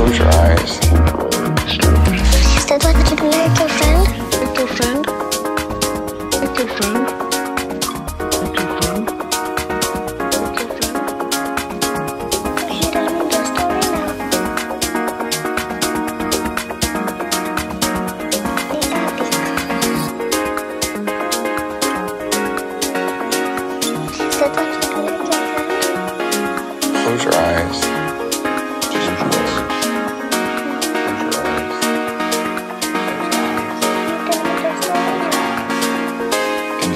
Close your eyes. Is that what you do your friend? Your friend?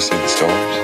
see the stars?